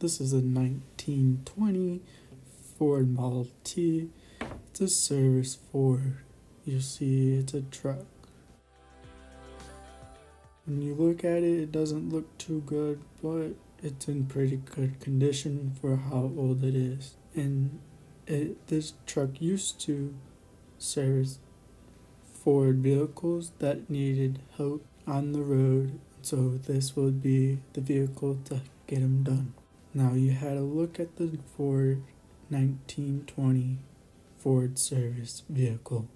This is a 1920 Ford Model T. It's a service Ford. You see, it's a truck. When you look at it, it doesn't look too good, but it's in pretty good condition for how old it is. And it, this truck used to service Ford vehicles that needed help on the road, so this would be the vehicle to get them done. Now you had a look at the Ford 1920 Ford service vehicle.